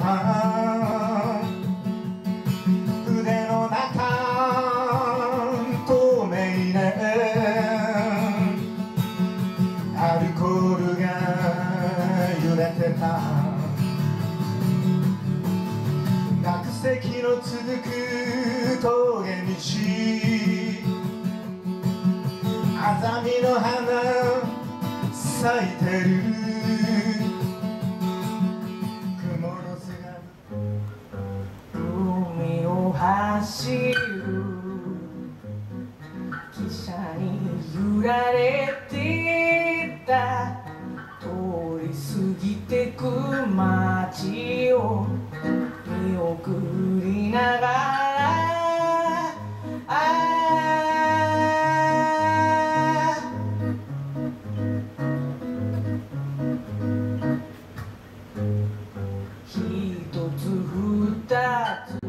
た船の中透明ねアルコールが揺れてた。落石の続く峠道。アザミの花咲いてる。走る汽車に揺られてた通り過ぎてく街を見送りながらああ一つ二つ